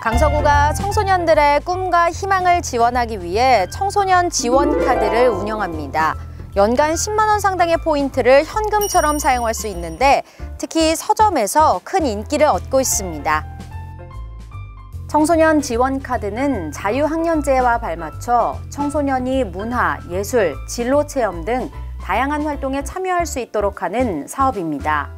강서구가 청소년들의 꿈과 희망을 지원하기 위해 청소년 지원 카드를 운영합니다. 연간 10만 원 상당의 포인트를 현금처럼 사용할 수 있는데 특히 서점에서 큰 인기를 얻고 있습니다. 청소년 지원 카드는 자유학년제와 발맞춰 청소년이 문화, 예술, 진로 체험 등 다양한 활동에 참여할 수 있도록 하는 사업입니다.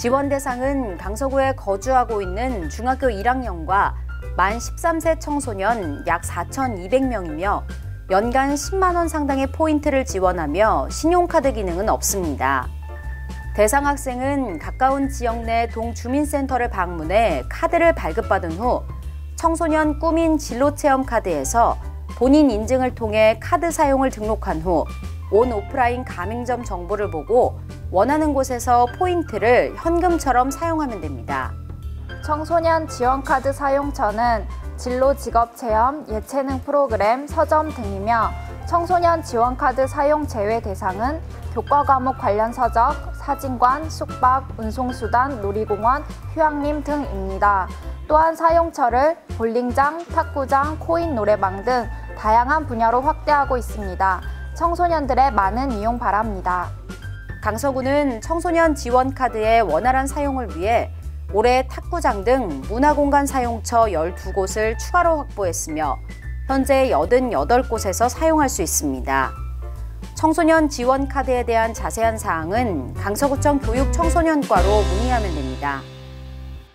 지원 대상은 강서구에 거주하고 있는 중학교 1학년과 만 13세 청소년 약 4,200명이며 연간 10만 원 상당의 포인트를 지원하며 신용카드 기능은 없습니다. 대상 학생은 가까운 지역 내 동주민센터를 방문해 카드를 발급받은 후 청소년 꿈인 진로 체험 카드에서 본인 인증을 통해 카드 사용을 등록한 후 온 오프라인 가맹점 정보를 보고 원하는 곳에서 포인트를 현금처럼 사용하면 됩니다. 청소년 지원카드 사용처는 진로 직업 체험, 예체능 프로그램, 서점 등이며 청소년 지원카드 사용 제외 대상은 교과 과목 관련 서적, 사진관, 숙박, 운송수단, 놀이공원, 휴양림 등입니다. 또한 사용처를 볼링장, 탁구장, 코인 노래방 등 다양한 분야로 확대하고 있습니다. 청소년들의 많은 이용 바랍니다. 강서구는 청소년 지원 카드의 원활한 사용을 위해 올해 탁구장 등 문화공간 사용처 12곳을 추가로 확보했으며 현재 88곳에서 사용할 수 있습니다. 청소년 지원 카드에 대한 자세한 사항은 강서구청 교육청소년과로 문의하면 됩니다.